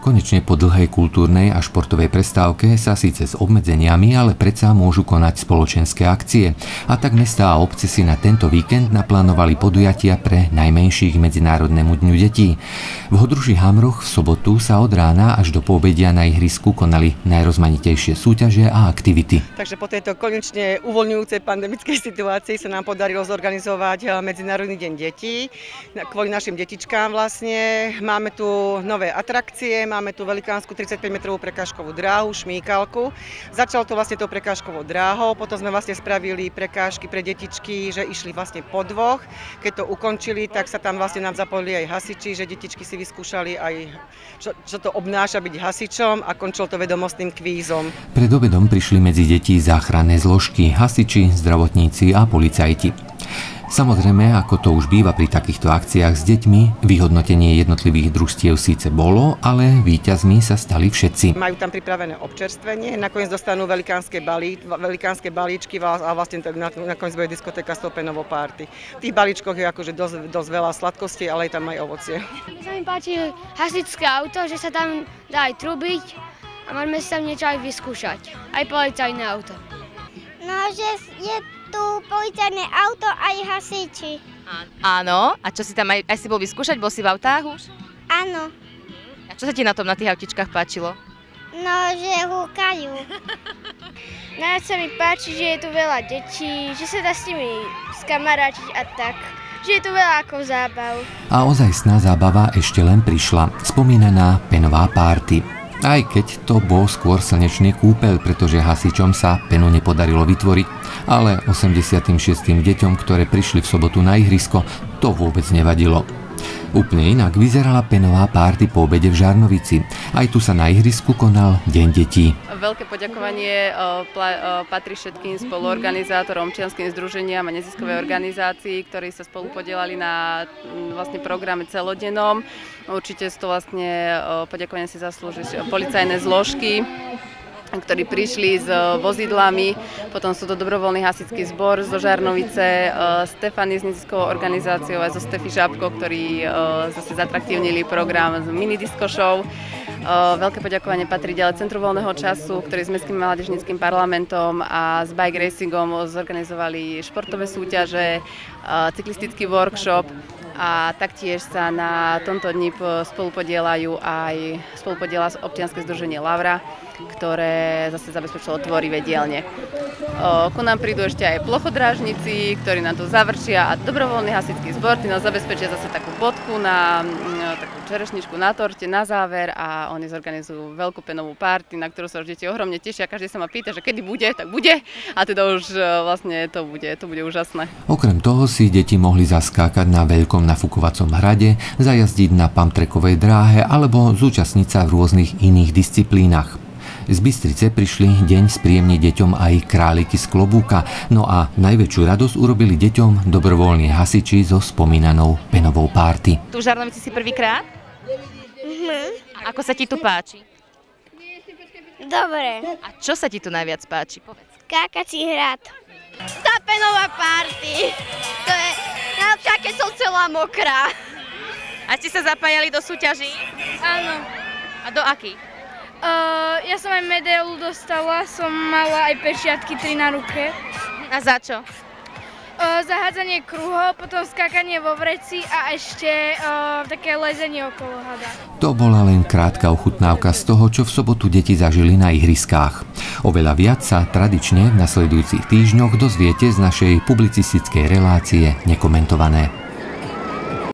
Konečne po dlhej kultúrnej a športovej prestávke sa síce s obmedzeniami, ale predsa môžu konať spoločenské akcie. A tak mestá a obce si na tento víkend naplánovali podujatia pre najmenších Medzinárodnému dňu detí. V Hodruži Hamroch v sobotu sa od rána až do poobedia na ihrisku konali najrozmanitejšie súťaže a aktivity. Takže po tejto konečne uvoľňujúcej pandemickej situácii sa nám podarilo zorganizovať eh, Medzinárodný deň detí. Kvôli našim detičkám vlastne. Máme tu nové atrakcie, máme tu velikánsku 35 metrovú prekážkovú dráhu, šmíkalku. Začalo to vlastne tou prekážkovou dráhou, potom sme vlastne spravili prekážky pre detičky, že išli vlastne po dvoch. Keď to ukončili, tak sa tam vlastne nám zapojili aj hasiči, že detičky si vyskúšali aj, čo, čo to obnáša byť hasičom a končilo to vedomostným kvízom. Pred obedom prišli medzi deti záchranné zložky, hasiči, zdravotníci a policajti. Samozrejme, ako to už býva pri takýchto akciách s deťmi, vyhodnotenie jednotlivých družstiev síce bolo, ale víťazmi sa stali všetci. Majú tam pripravené občerstvenie, nakoniec dostanú velikánske, balí, velikánske balíčky a vlastne nakoniec bude diskotéka Stopenovou party. V tých balíčkoch je akože dosť, dosť veľa sladkosti, ale je tam aj ovocie. Mne sa mi páči hasičské auto, že sa tam dá aj trubiť a môžeme si tam niečo aj vyskúšať. Aj policajné auto. No, že je tu policajné auto aj hasiči. Áno, a čo si tam aj, aj si bol vyskúšať? Bol si v autách už? Áno, A čo sa ti na tom na tých autičkách páčilo? no, že húkajú. Najviac sa mi páči, že je tu veľa detí, že sa dá s nimi skamarátiť a tak. Že je tu veľa ako zábav. A ozajstná zábava ešte len prišla, spomínaná penová párty. Aj keď to bol skôr slnečný kúpel, pretože hasičom sa penu nepodarilo vytvoriť, ale 86. deťom, ktoré prišli v sobotu na ihrisko, to vôbec nevadilo. Úplne inak vyzerala penová párty po obede v Žarnovici. Aj tu sa na ihrisku konal Deň detí. Veľké poďakovanie pla- o, patrí všetkým spoluorganizátorom, občianským združeniam a neziskovej organizácií, ktorí sa spolu podielali na m, vlastne programe celodennom. Určite to vlastne o, poďakovanie si zaslúži policajné zložky, ktorí prišli s e, vozidlami, potom sú to dobrovoľný hasičský zbor zo Žarnovice, e, s neziskovou organizáciou aj zo Stefy Žabko, ktorí e, zase zatraktívnili program z minidisco show. Veľké poďakovanie patrí ďalej Centru voľného času, ktorý s Mestským mládežnickým parlamentom a s bike racingom zorganizovali športové súťaže, cyklistický workshop a taktiež sa na tomto dni spolupodielajú aj spolupodiela občianske združenie Lavra, ktoré zase zabezpečilo tvorivé dielne. Ku nám prídu ešte aj plochodrážnici, ktorí nám to završia a dobrovoľný hasičský zbor, tí nás zabezpečia zase takú bodku na mm, takú čerešničku na torte na záver a oni zorganizujú veľkú penovú party, na ktorú sa už deti ohromne tešia. Každý sa ma pýta, že kedy bude, tak bude a teda už e, vlastne to bude, to bude úžasné. Okrem toho si deti mohli zaskákať na veľkom nafukovacom hrade, zajazdiť na pamtrekovej dráhe alebo zúčastniť sa v rôznych iných disciplínach. Z Bystrice prišli deň spríjemniť deťom aj králiky z klobúka, no a najväčšiu radosť urobili deťom dobrovoľní hasiči so spomínanou penovou párty. Tu v Žarnovici si prvýkrát? A ako sa ti tu páči? Dobre, A čo sa ti tu najviac páči? Povedz. skákací hrad. Tá penová party. Najlepšia, keď som celá mokrá. A ste sa zapájali do súťaží? Áno. A do akých? Uh, ja som aj medailu dostala, som mala aj pečiatky tri na ruke. A za čo? Zahádzanie kruhov, potom skákanie vo vreci a ešte uh, také lezenie okolo hada. To bola len krátka ochutnávka z toho, čo v sobotu deti zažili na ihriskách. Oveľa viac sa tradične v nasledujúcich týždňoch dozviete z našej publicistickej relácie Nekomentované.